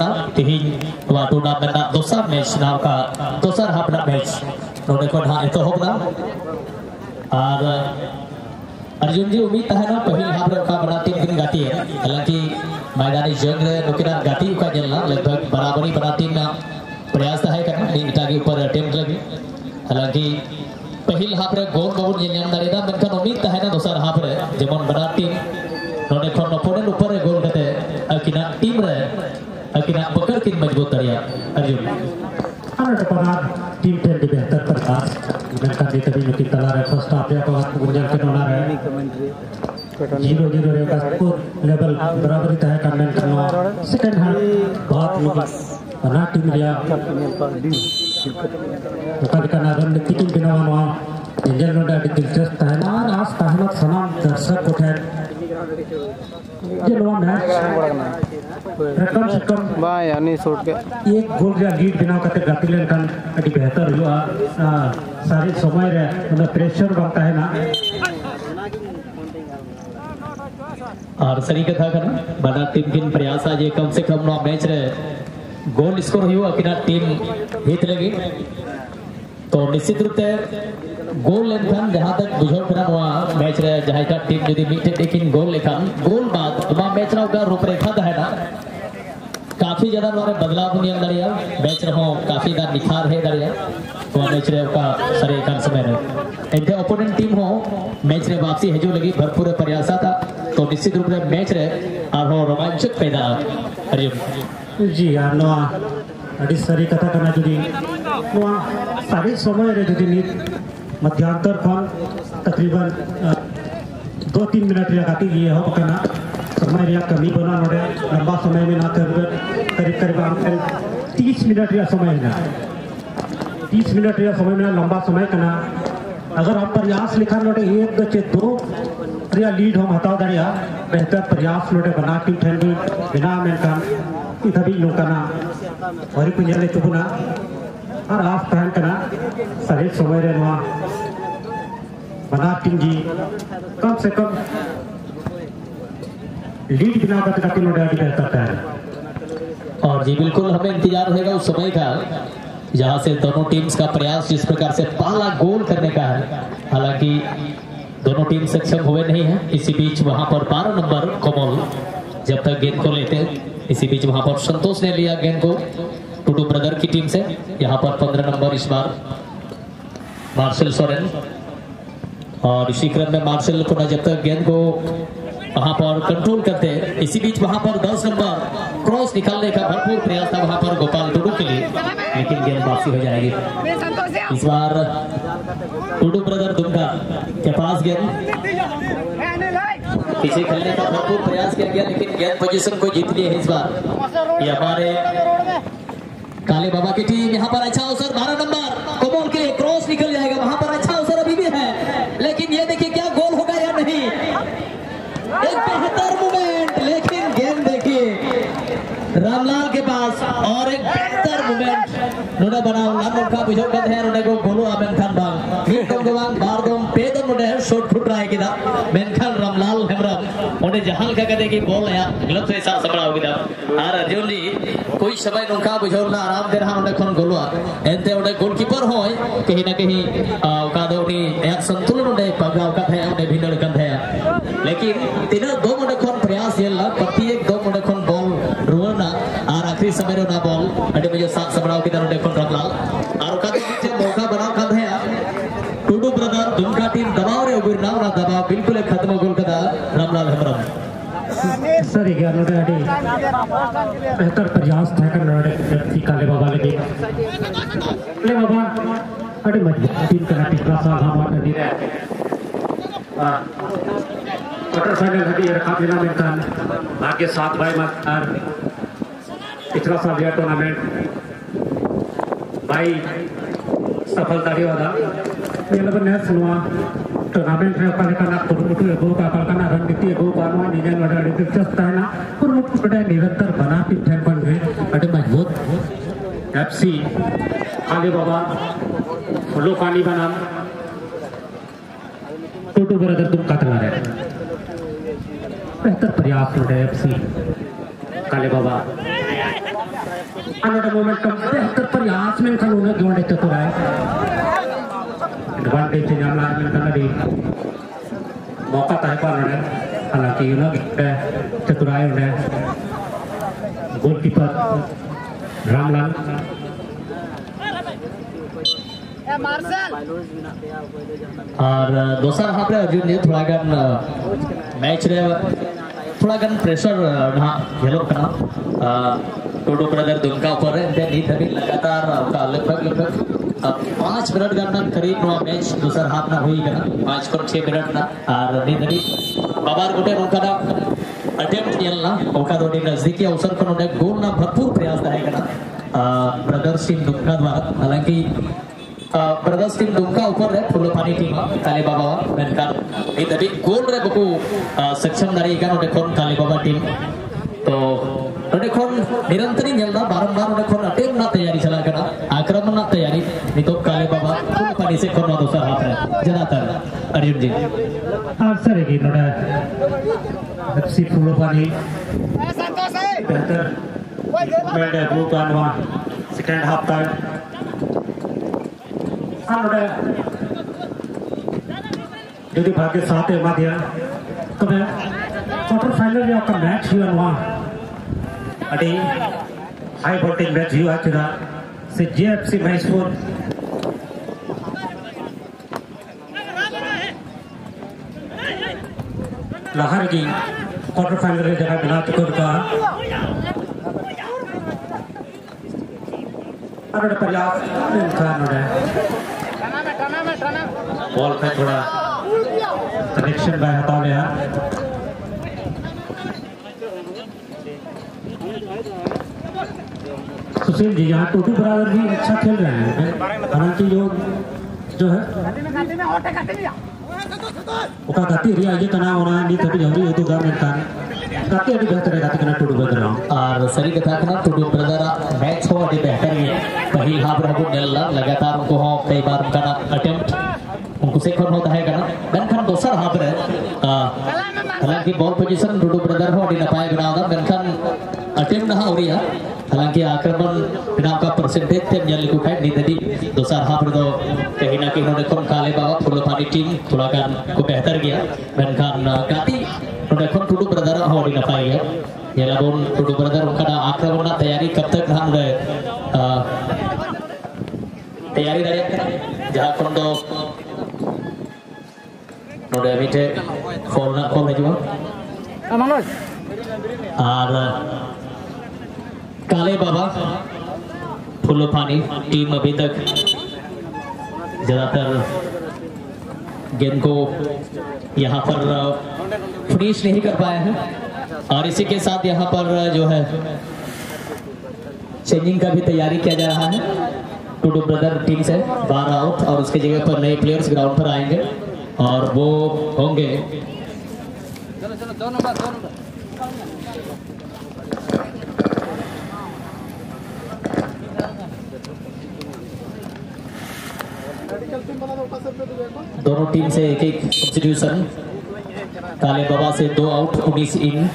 ना हाफ़ ना मैच नोडे को ढा तो होगा और अर्जुन जी उम्मीद तहना पहिल हाफ़ रे का दिन गाती है हालाँकि मैदानी जंग रे नुकिना गाती लगभग बराबरी बना टीम ना प्रयास है ऊपर अटेम्प्ट लगी हालाँकि पहिल हाफ़ गोल ये नाम दारेदा मेनखान उम्मीद तहना दोसर हाफ़ रे जेमन टीम नोडे खन ऊपर गोल अकिना team अकिना पकड़ किन मजबूत दरिया Arjun ada para tim tim di better perkas dan kan di tadi mungkin telah re first half ya kalau kemudian ke nona re zero zero re kas pur level बराबरी तय करने करना second half बहुत लोग बना team dia bukan karena run di tim binawan wa Injil noda di दिलचस्प तय ना आज तहमत सलाम दर्शक उठे ये लोग मैच कम से कम बा यानी शॉट के एक गोल या लीड बनाव कते गाती लेनखान अति बेहतर हुआ सारी समय रे मतलब प्रेशर बनता है ना और सही कथा करना बड़ा टीम किन प्रयास आज कम से कम नो मैच रे गोल स्कोर हुआ कि ना टीम हित लगी तो निश्चित रूप से गोल लेनखान जहाँ तक बुझो करा मैच रे जहाँ का टीम यदि मीठे लेकिन गोल लेखान गोल बाद मैच रूपरेखा है ना काफ़ी ज़्यादा हमारे बदलाव नहीं अंदर यार। मैच रहो काफ़ी ज़्यादा निखार है इधर यार। तो मैच रे का सरे कान समय रे एंटे ओपोनेंट टीम हो मैच रे वापसी हजू लगी भरपूर प्रयास था। तो निश्चित रूप से मैच रे और हो रोमांचक पैदा अर्जुन जी यार सरी कथा करना जुदी नवा सारी समय रे जुदी नीत मध्यांतर खन तकरीबन अ, दो तीन मिनट रे गाती ये हो पकना समय रे कमी बना नोडे लंबा समय में ना करीब करीब करीब हम तीस मिनट रे समय ना तीस मिनट रे समय में लंबा समय कना अगर हम प्रयास लिखा नोटे एक दो दो रे लीड हम हटाव दरिया बेहतर प्रयास नोटे बना टीम ठंडी बिना में काम इधर लोकना और पुण्य ले चुकुना और आप पहन करना सही समय रे नवा बना जी कम से कम लीड बिना बत करके नोटे अभी बेहतर है। और जी, बिल्कुल हमें इंतज़ार रहेगा उस समय का, जहाँ से दोनों टीम्स का प्रयास जिस प्रकार से पहला गोल करने का है। हालाँकि दोनों टीम सक्षम हुए नहीं है। इसी बीच वहाँ पर बारह नंबर कोमल जब तक गेंद को लेते इसी बीच वहाँ पर संतोष ने लिया गेंद को टूटू ब्रदर की टीम से। यहाँ पर पंद्रह नंबर इस बार मार्शल सोरेन। और इसी क्रम में मार्शल को जब तक गेंद को वहाँ पर कंट्रोल करते हैं। इसी बीच वहाँ पर 10 नंबर क्रॉस निकालने का भरपूर प्रयास था वहाँ पर गोपाल टुडू के लिए। लेकिन गेंद वापसी हो जाएगी। इस बार टुडू ब्रदर दुमका के पास गेंद पीछे खेलने का भरपूर प्रयास किया गया, लेकिन गेंद पोजीशन को जीत लिए इस बार। ये हमारे काले बाबा की टीम यहाँ पर अच्छा अवसर, बारह नंबर कोमल के लिए क्रॉस निकल जाएगा वहाँ पर अच्छा अवसर अभी भी है लेकिन ये देखिए क्या गोल होगा या नहीं एक बेहतर मूवमेंट लेकिन गेंद देखिए रामलाल के पास और एक बेहतर बनाओ नाम का बुझो कद है नोडे को गोलो आमेन खान बांग मीन को गवांग बार दोम पेदम नोडे शॉट फुट रहा है किदा मेन खान रामलाल हेमरम ओने जहाँ का कदे की बॉल या, गलत से सबड़ा हो किदा आर जी कोई समय नोका बुझो ना आराम दे रहा नोडे खन गोलो एंते ओडे गोलकीपर होय कहीं ना कहीं का दे उनी एक संतुलन ओडे पगाव का है ओडे भिनड़ का है लेकिन, तीनों दो मुंडे खन प्रयास येला प्रत्येक दो मुंडे खन बॉल रुवना और आखिरी समय रे ना बॉल अडे मुझे साथ सबड़ाव है बेहतर प्रयास था कर नोटे व्यक्ति काले बाबा लगे काले बाबा अड़ी मज़बूत टीम का पिछला साल हम और नदी रहे क्वार्टर फाइनल हदी रखा बिना में कान भाग्य सात भाई मत साल यह टूर्नामेंट भाई सफलता दी वाला। ये लोग ने सुनवा टूर्नामेंट रे अपन का ना कुरुमुटु एगो का अपन का ना रणनीति एगो का नो निजन वडा दिलचस्प है ना कुरुमुटु वडा निरंतर बना के ठन बन गए। अड़ी मज़बूत एफसी आगे बाबा फुलो पानी बनाम टूटू ब्रदर तुम कतला रहे, बेहतर प्रयास हो एफसी काले बाबा। Another moment comes there प्रयास में kan una gimana itu tuh advantage yang lain kan tadi मौका तय पर उन्होंने हालाँकि उन्होंने चतुराई उन्हें गोलकीपर रामलाल। और दोसर हाफ़ रे अर्जुन ने थोड़ा गन मैच रे थोड़ा गन प्रेशर ना। येलो कना टोटो ब्रदर दुमका ऊपर है लगातार का लगभग लगभग पाँच मिनट गन करीब मैच दोसर हाफ़ ना हुई कना पाँच कर छह मिनट ना बाबार गोटे नौका ना अटेम्प्ट नी नजदीकी अवसर पर उन्हें गोल ना भरपूर प्रयास रहे ब्रदर्स टीम दुमका द्वारा, हालाँकि ब्रदर्स टीम दुमका ऊपर है पानी टीम बाबा section dari ikan udah kon kali baba तो निरंतर बारम्बार तैयारी चला आक्रमण तैयारी नित काले बाबा पानी से खोना हाथ है अर्जुन जी सर पानी बेहतर हाफ़ तक जो भाग्य साथ एम तब क्वार्टर फाइनल मैच हुआ अटे हाई पोर्टिंग मैच यू आज से जेएफसी मैसूर लहर की क्वार्टर फाइनल जरा बिना का। अरे पर्याप्त इंसान है। बॉल पे थोड़ा कनेक्शन बैठा लिया। सुशील जी, यहाँ टोटू बराबर भी अच्छा खेल रहे हैं। हालाँकि जो जो है ओका गति रिया ये तना होना नी तभी जल्दी ये तो गवर्नमेंट का गति अभी बेहतर है, गति करना टोटू रहा और सरी कथा करना टुडू ब्रदर मैच हो, अभी बेहतर ही पहली हाफ़ रहो नेल्ला लगातार उनको हो, कई बार उनका अटेम्प्ट उनको से कौन होता है करना dan kan दोसर हाफ़ रे हालाँकि बॉल पोजीशन टुडू ब्रदर हो अभी नपाए बनाओ दा मेनखान अटेम्प्ट ना हो रिया हालाँकि आक्रमण बिना का परसेंटेज ते nyal liku kai ni tadi दोसर हाफ़ रे तो कहीं ना कहीं उन्होंने कौन काले बाबा फुलो पानी टीम थोड़ा kan को बेहतर गया मेनखान गाती उन्होंने कौन टुडू ब्रदर हो अभी नपाए गया Yalabun Tudu Brother ukada आक्रमण ना तैयारी कब तक हम गए तैयारी dari जहाँ और काले बाबा फुल्लो पानी टीम अभी तक ज़्यादातर गेंद को यहाँ पर फिनिश नहीं कर पाए है। और इसी के साथ यहाँ पर जो है चेंजिंग का भी तैयारी किया जा रहा है। टू टू ब्रदर टीम से बाहर आउट और उसके जगह पर नए प्लेयर्स ग्राउंड पर आएँगे। और वो होंगे। दोनों टीम से एक एक सब्सिट्यूशन काले बाबा से दो आउट उन्नीस इन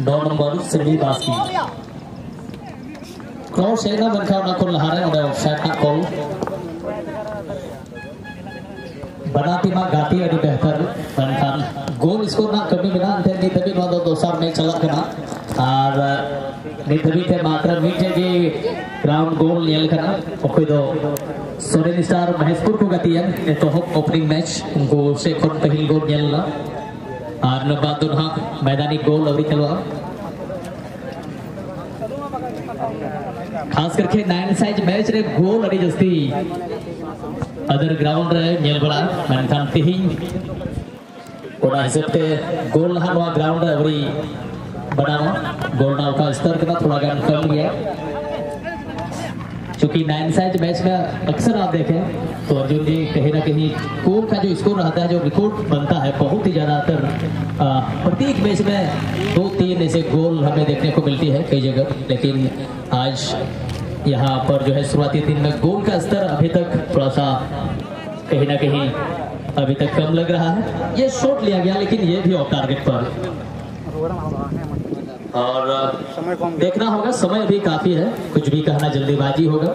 नौ नंबर सिंधी बास्की क्रॉस है ना बनका ना कॉल हारे उड़ा शायद ना कॉल बनाती माँ गाती अभी बेहतर बनखान गोल स्कोर ना कमी बिना अंते नहीं तभी नौ दो दो सार में चला करना और नहीं तभी थे मात्र मीठे की ग्राउंड गोल नियल करना ओके दो सोरेन स्टार महेशपुर को गति है ये तो होप ओपनिंग मैच उनको से खुद पहली गोल नियल और हाँ खास करके नाइन साइज़ मैच रे गोल अड़ी जस्ती। अदर ग्राउंड रे मनखान तेहना हिसाब से गोल ग्राउंड वरी बनाना गोल ना उठा स्तर थोड़ा कम गया। चूँकि नाइन साइज़ मैच में अक्सर आप देखें तो अर्जुन जी कहीं ना कहीं स्कोर का जो स्कोर रहता है, जो रिकॉर्ड बनता है, बहुत ही ज़्यादातर प्रत्येक मैच में दो तीन ऐसे गोल हमें देखने को मिलती है कई जगह, लेकिन आज यहाँ पर जो है शुरुआती दिन में गोल का स्तर अभी तक थोड़ा सा कहीं ना कहीं अभी तक कम लग रहा है। ये शॉट लिया गया, लेकिन ये भी ऑफ़ टारगेट पर। और समय देखना होगा समय भी काफ़ी है। कुछ भी कहना जल्दीबाजी होगा।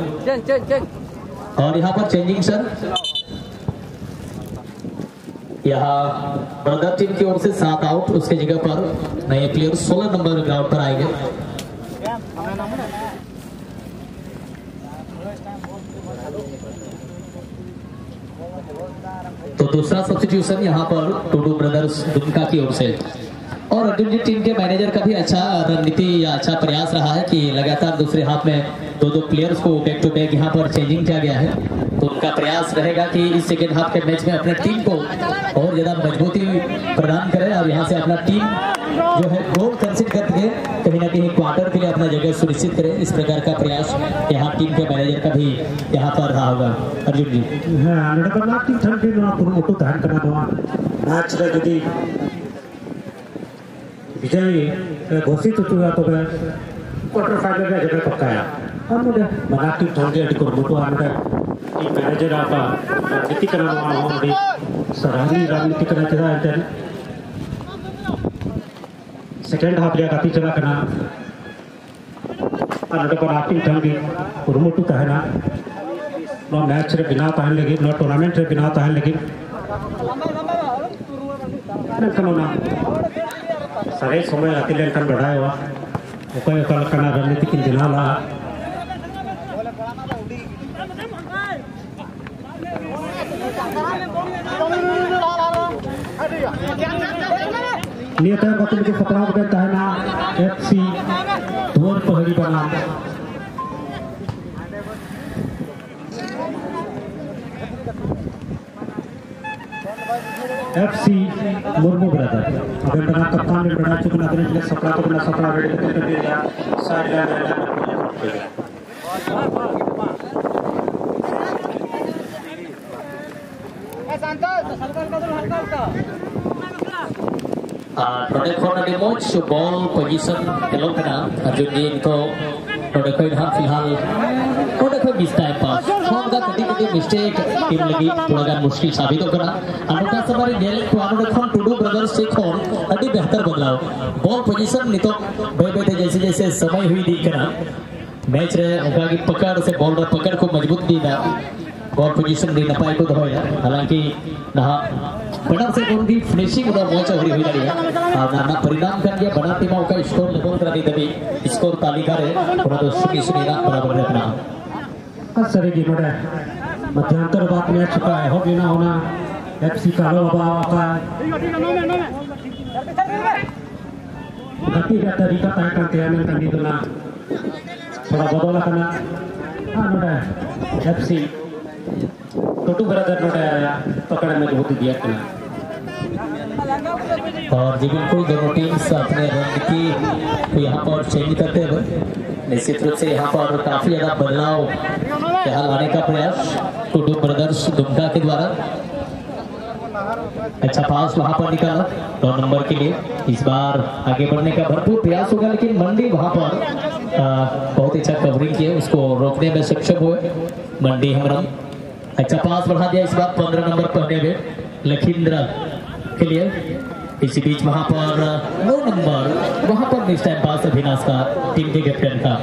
और यहाँ पर चेंजिंग सर यहाँ ब्रदर टीम की ओर से सात आउट उसके जगह पर नए प्लेयर 16 नंबर ग्राउंड पर आएँगे। तो दूसरा सब्सिट्यूशन यहाँ पर टूडू ब्रदर्स दुमका की ओर से। और अर्जुन जी टीम के मैनेजर का भी अच्छा रणनीति या अच्छा प्रयास रहा है कि लगातार दूसरे हाथ में दो दो प्लेयर्स को बैक टू बैक यहाँ पर चेंजिंग किया गया है। तो उनका प्रयास रहेगा कि इस सेकेंड हाफ़ के मैच में अपने टीम को और ज़्यादा मजबूती प्रदान करें और यहाँ से अपना टीम जो है गोल कंसिड करके कहीं ना कहीं क्वार्टर के लिए अपना जगह सुनिश्चित करें। इस प्रकार का प्रयास यहाँ टीम के मैनेजर का भी यहाँ पर रहा होगा। अर्जुन जी। हाँ जय घोषित तुवा तब क्वार्टर फाइनल में जगह पक्काया हम टीम मैनेजर आपा नीति करना राजनीति करना सेकेंड हाफ़ लिया काफ़ी जगह करना पर कहना मैच रे बिना तहन लेकिन टूर्नामेंट रे बिना तहन लेकिन ना सगळे समय घातिल्ल्यान ताणें घडायो मुखार येवपा लागताना ला। दिनाला नियतन कतुल के सत्रह रुपये ना, एफ़ सी, धोर पहरी बना एफसी मुर्मू ब्रदर अगर बना कप्तान ने बना चुका नगर के सपड़ा तो बना रेड को। कर दिया साइड के नोडे बॉल पोजिशन खेलों अर्जुन जी फ़िलहाल पास। हम का कटी कटी मिस्टेक टीम लगी थोड़ा मुश्किल साबित हो कना अनुका सबारी नेल को अनुडे खन टुडू ब्रदर्स से खन अभी बेहतर बदलाव बॉल पोजीशन नितो बे बे जैसे जैसे समय हुई दी कना मैच रे उनका की पकड़ से बॉल रे पकड़ को मज़बूत दी ना बॉल पोजीशन दी नपाई को दोया हालाँकि नहा बड़ा से कौन दी फिनिशिंग उदा मोच हो हुई लड़ी है और ना ना परिणाम कर दिया बड़ा टीम का स्कोर लेवल कर दी स्कोर तालिका रे उना तो सुनी सुनी बराबर रखना सर जी नोडे मध्यांतर बात में चुका है हो बिना होना FC कालो बाबा का गति का तरीका तय करते हैं मैं कंडी तो ना थोड़ा बदला करना हाँ नोडे FC टोटू ब्रदर नोडे आया पकड़ में बहुत दिया करना और जी बिल्कुल दोनों टीम्स अपने रणनीति को यहाँ पर चेंज करते हुए। निश्चित रूप से यहाँ पर काफ़ी ज़्यादा बदलाव यहाँ लाने का प्रयास टुडू ब्रदर्स दुमका के द्वारा। अच्छा पास वहाँ पर निकाला दो नंबर के लिए। इस बार आगे बढ़ने का भरपूर प्रयास होगा लेकिन मंडी वहाँ पर आ, बहुत अच्छा कवरिंग किया उसको रोकने में सक्षम हुए। मंडी हमरम अच्छा पास बढ़ा दिया इस बार पंद्रह नंबर पहने हुए। लखींद्र। के लिए। इसी बीच वहाँ पर नौ नंबर, वहाँ पर नेक्स्ट टाइम पास अभिनाश का टीम के कैप्टन का।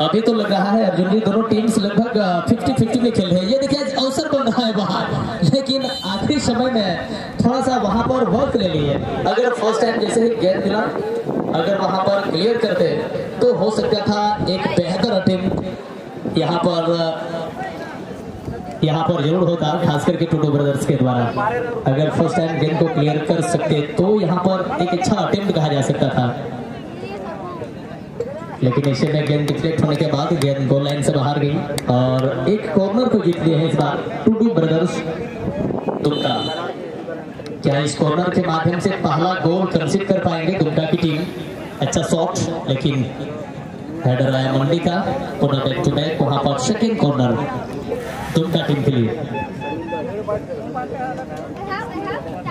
अभी तो लग रहा है अर्जुन जी, दोनों टीम्स लगभग फिफ्टी फिफ्टी में खेल रहे हैं। ये देखिए अवसर बन रहा है बाहर लेकिन आखिरी समय में थोड़ा सा वहाँ पर वर्क ले लिए। अगर फ़र्स्ट टाइम जैसे ही गेंद मिला, अगर वहाँ पर क्लियर करते तो हो सकता था एक बेहतर अटेम्प्ट यहाँ पर यहाँ पर ज़रूर होता खास करके टूटो ब्रदर्स के द्वारा। अगर फ़र्स्ट टाइम गेंद को क्लियर कर सकते तो यहाँ पर एक अच्छा अटेम्प्ट कहा जा सकता था। लेकिन ऐसे में गेंद डिफ्लेक्ट होने के बाद गेंद गोल लाइन से बाहर गई और एक कॉर्नर को जीत लिया है इस बार टू टू ब्रदर्स दुमका। क्या इस कॉर्नर के माध्यम से पहला गोल कंसिड कर पाएँगे दुमका की टीम अच्छा शॉट लेकिन हेडर आया मंडी का। पुनः बैक टू बैक वहाँ पर सेकेंड कॉर्नर दुमका टीम के लिए।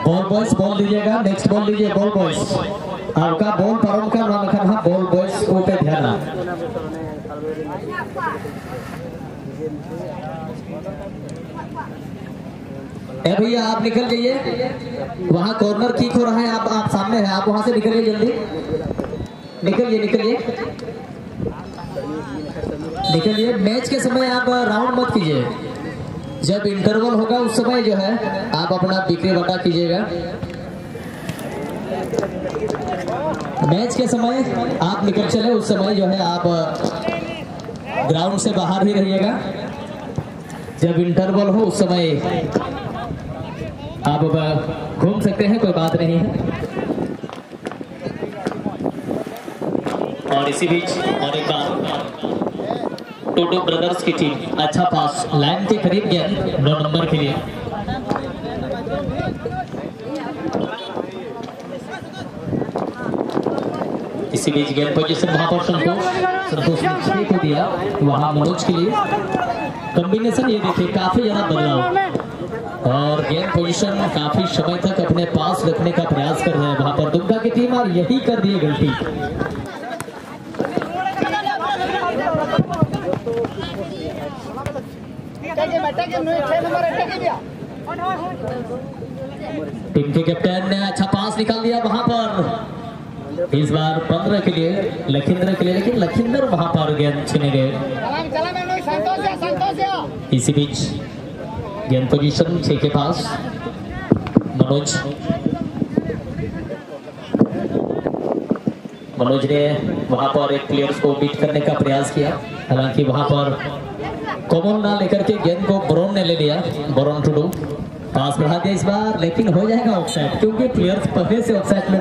बॉल बॉयज़ बॉल लीजिएगा नेक्स्ट बॉल लीजिए बॉल बॉयज़ आपका बॉल पर उनका नाम लिखा था बॉल बॉयज़ को पे ध्यान ए भैया, आप निकल जाइए वहाँ कॉर्नर किक हो रहा है। आप आप सामने है। आप वहाँ से निकलिए जल्दी। निकलिए निकलिए। निकलिए। मैच के समय आप राउंड मत कीजिए। जब इंटरवल होगा, उस समय जो है, आप अपना बिक्री बटा कीजिएगा। मैच के समय आप निकल चले, उस समय जो है आप ग्राउंड से बाहर ही रहिएगा। जब इंटरवल हो, उस समय आप घूम सकते हैं, कोई बात नहीं है। और इसी बीच और एक बार। टोटो ब्रदर्स की टीम अच्छा पास लाइन के करीब गया, नौ नंबर के लिए। इसी बीच गेंद पोजीशन वहाँ पर संतोष संतोष ने छह को दिया, वहाँ मनोज के लिए। कॉम्बिनेशन ये देखिए, काफ़ी ज़्यादा बदलाव। और गेंद पोजीशन काफ़ी समय तक अपने पास रखने का प्रयास कर रहे हैं वहाँ पर। दुमका की टीम और यही कर दी गलती टीम के कैप्टन ने अच्छा पास निकाल दिया वहाँ पर। इस बार पंद्रह के लिए लखिंद्र के लिए लेकिन लखिंद्र वहाँ पर गेंद छीने गए। इसी बीच गेंद पोजीशन छह के पास। मनोज। मनोज ने वहाँ पर एक प्लेयर्स को बीट करने का प्रयास किया। हालाँकि वहाँ पर कॉमन ना लेकर के गेंद को बोरोन ने ले लिया। बोरोन टुडू पास बढ़ा दिया इस बार, लेकिन हो जाएगा ऑफसाइड क्योंकि प्लेयर्स पहले से ऑफसाइड में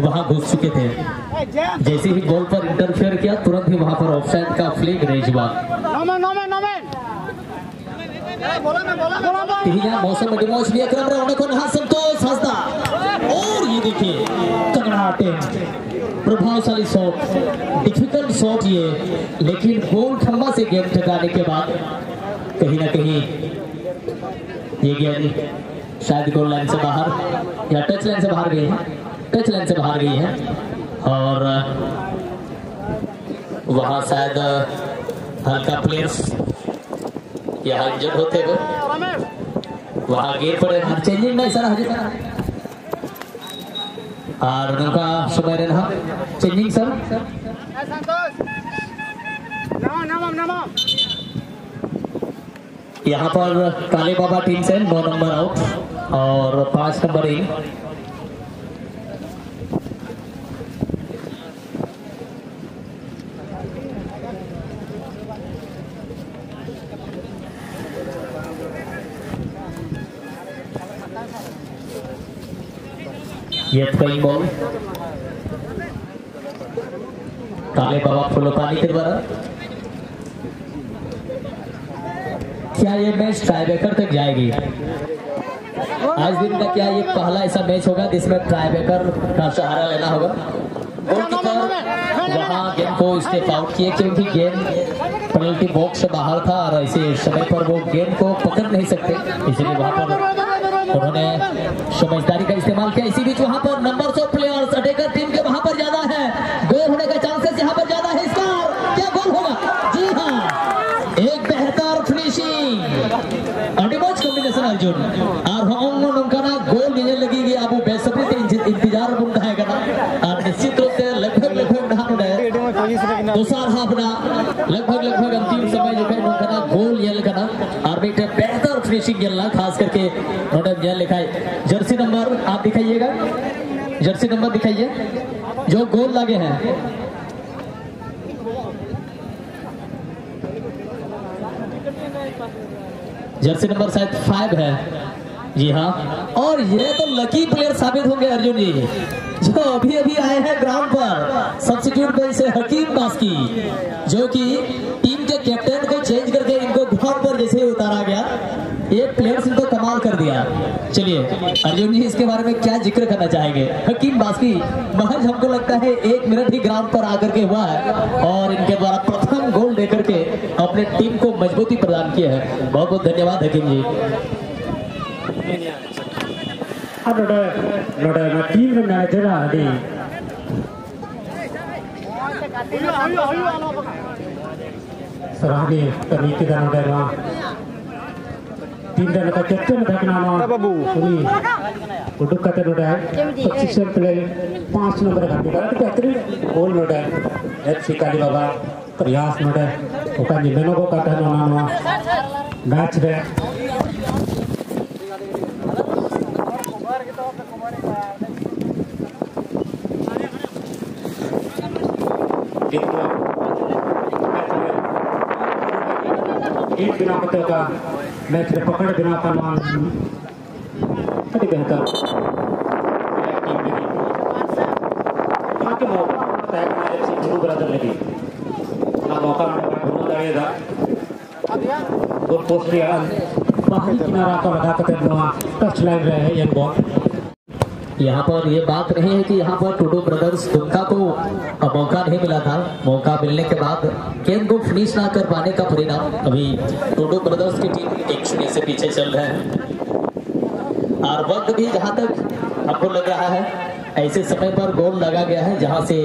वहाँ घुस चुके थे। जैसे ही बॉल पर इंटरफेयर किया, तुरंत ही वहाँ पर ऑफसाइड का फ्लैग रेज हुआ। मौसम संतोष हंसदा और ये देखिए, तगड़ा प्रभावशाली शॉट डिफ़िकल्ट शॉट ये, लेकिन गोल खंबा से गेंद टकराने के बाद कहीं ना कहीं ये गेंद शायद गोल लाइन से बाहर या टच लाइन से बाहर गई है। टच लाइन से बाहर गई है। और वहाँ शायद हल्का प्लेयर्स यहाँ इंजर्ड होते हुए वहाँ गिर पड़े चेंजिंग नहीं सर हजे सर और उनका समय रहना चेंजिंग सर यहाँ पर काले बाबा टीम से नौ नंबर आउट और पाँच नंबर इन। ये कई बॉल काले बाबा फुलपानी के द्वारा। क्या ये मैच टाईब्रेकर तक जाएगी? आज दिन का क्या ये पहला ऐसा मैच होगा जिसमें टाईब्रेकर का सहारा लेना होगा? वहाँ गेंद को स्टेप आउट किए क्योंकि गेंद पेनल्टी बॉक्स से बाहर था और ऐसे समय पर वो गेंद को पकड़ नहीं सकते। इसलिए वहाँ पर उन्होंने समझदारी का इस्तेमाल किया। इसी बीच वहाँ पर number of players attacker team के वहाँ पर ज़्यादा है गोल होने का चांसेस यहाँ पर ज़्यादा है इसका क्या गोल होगा जी हाँ एक बेहतर कॉम्बिनेशन अर्जुन और हम उनका ना गोल नहीं लगेगी अब वो बेसब्री से इंतज़ार बुन है करना। और निश्चित रूप से लगभग लगभग ढान उड़े दूसरा हाफ़ ना लगभग लगभग अंतिम समय जो है उनका गोल ये लगना और बेटे बेहतर फिनिशिंग खेलना खास करके उन्होंने ये लिखा है। जर्सी नंबर आप दिखाइएगा। जर्सी नंबर दिखाइए। जो गोल लगे हैं। जर्सी नंबर शायद फाइव है। जी हाँ। और ये तो लकी प्लेयर साबित होंगे अर्जुन जी, जो अभी अभी आए हैं ग्राउंड पर। सब्सिट्यूट बेंच से हकीम बास्की, जो कि टीम के कैप्टन को चेंज करके इनको ग्राउंड पर जैसे उतारा गया। एक प्लेयर ने तो कमाल कर दिया। चलिए, अर्जुन जी, इसके बारे में क्या ज़िक्र करना चाहेंगे? हकीम बास्की, महज हमको लगता है एक मिनट ही ग्राउंड पर आकर के हुआ है और इनके द्वारा प्रथम गोल देकर के अपने टीम को मजबूती प्रदान किया है। बहुत बहुत धन्यवाद, हकीम जी। टीम मैनेजर सराहनीय तरीके का निर्णय tinda leka tettu na dhakna ma babu uni kuduk kata noda hai substitution player 5 number ka dikara to atri goal noda hai fc kali baba प्रयास नोडे ओका नि मेनो को काटा नो नानो मैच रे देखो एक बिना पते का मैच पकड़ बिना का नोआ अति बेहतर मौका ब्रदर ना मौका गोल पोस्ट लिया बाहरी किनारा का लगा कर टच लाइन रहे ये बॉल यहाँ पर ये बात नहीं है कि यहाँ पर टूडो ब्रदर्स दुमका को मौका नहीं मिला था। मौका मिलने के बाद गेंद को फिनिश ना कर पाने का परिणाम अभी टूडो ब्रदर्स की टीम एक शून्य से पीछे चल रहे हैं। और वक्त भी जहाँ तक हमको लग रहा है ऐसे समय पर गोल लगा गया है, जहाँ से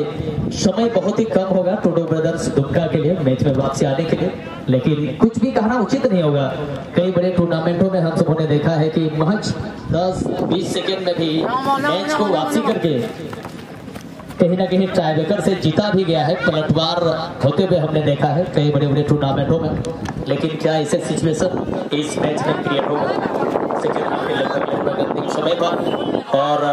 समय बहुत ही कम होगा टोडो ब्रदर्स दुमका के लिए, मैच में वापसी आने के लिए। लेकिन कुछ भी कहना उचित नहीं होगा। कई बड़े टूर्नामेंटों में हम सबों ने देखा है कि महज 10-20 सेकेंड में भी मैच को वापसी करके कहीं ना कहीं टाइब्रेकर से जीता भी गया है। पलटवार होते हुए हमने देखा है कई बड़े बड़े टूर्नामेंटों में। लेकिन क्या ऐसे सिचुएशन इस मैच में क्रिएट होगा? समय पर और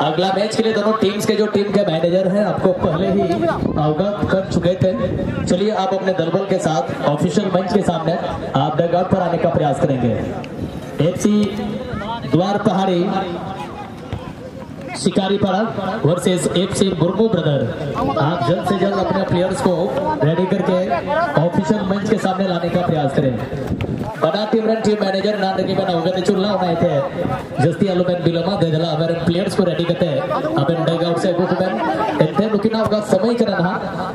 अगला मैच के लिए दोनों टीम्स के जो टीम के मैनेजर हैं, आपको पहले ही अवगत कर चुके थे। चलिए, आप अपने दलबल के साथ ऑफिशियल मंच के सामने, आप डगआउट पर आने का प्रयास करेंगे। एफसी द्वार पहाड़ी। Shikaripara, versus F C Murmu brother. आप जल्द से जल्द अपने प्लेयर्स को रेडी करके ऑफिशियल मंच के सामने लाने का प्रयास करें। बना टीम रन टीम मैनेजर नान रगी बना होगा चुल्ला होना थे जस्ती आलू बेन बिलोमा दे दिला अबर प्लेयर्स को रेडी करते अबन डग आउट से को बेन एंथे नुकिना होगा समय करना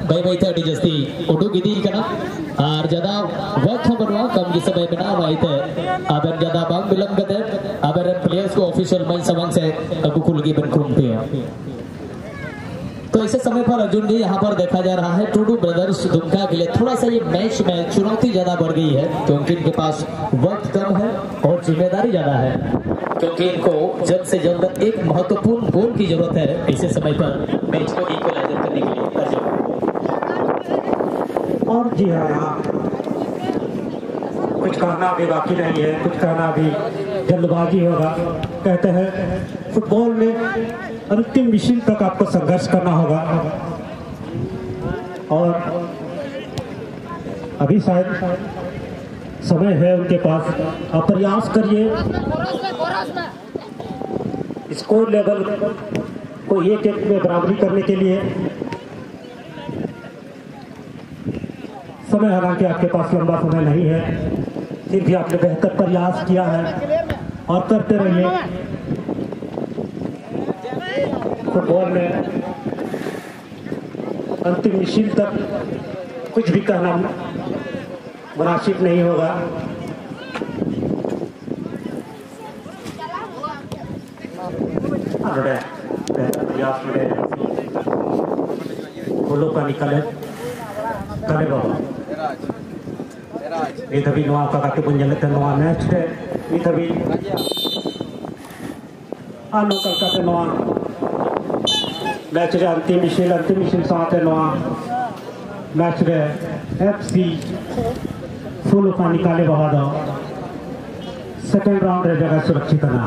भाई भाई थे जस्ती। उडू गिदी करना और ज़्यादा वक्त की समय बिना भाई थे अबन ज़्यादा बांग बिलम करते अबर प्लेयर्स को ऑफिशियल मंच समन से अगु खुलगी बन खुलती है तो इसे समय पर अर्जुन जी यहाँ पर देखा जा रहा है टूडू ब्रदर्स दुमका के लिए थोड़ा सा ये मैच में चुनौती ज़्यादा बढ़ गई है, क्योंकि इनके पास वक्त कम है और ज़िम्मेदारी ज़्यादा है। क्योंकि इनको जल्द से जल्द एक महत्वपूर्ण गोल की ज़रूरत है ऐसे समय पर मैच को इक्वलाइजर करने के लिए। और जी हाँ कुछ कहना भी बाकी नहीं है, कुछ कहना भी जल्दबाजी होगा। कहते हैं, फुटबॉल में अंतिम मिशन तक आपको संघर्ष करना होगा। और अभी शायद समय है उनके पास। आप प्रयास करिए। स्कोर लेवल को एक एक में बराबरी करने के लिए। समय हालाँकि आपके पास लंबा समय नहीं है। फिर भी आपने बेहतर प्रयास किया है। और करते रहिए। फुटबॉल में अंतिम मिशील तक कुछ भी कहना मुनासिब नहीं होगा। प्रयास में फूलों का निकले। कले बाबा ᱱᱤᱛ ᱦᱟᱹᱵᱤᱡ ᱱᱚᱣᱟ ᱚᱠᱟ ᱠᱟᱛᱮ ᱵᱚᱱ ᱧᱮᱞᱮᱫ ᱛᱟᱦᱮᱸ ᱱᱚᱣᱟ ᱢᱮᱪ ᱨᱮ ᱱᱤᱛ ᱦᱟᱹᱵᱤᱡ ᱟᱨ ᱱᱚᱝᱠᱟ ᱠᱟᱛᱮ ᱱᱚᱣᱟ मैच रे अंतिम मिशिल अंतिम मिशिल साथ नवा मैच रे एफसी फुल का निकाले बहा दो सेकंड राउंड रे जगह सुरक्षित ना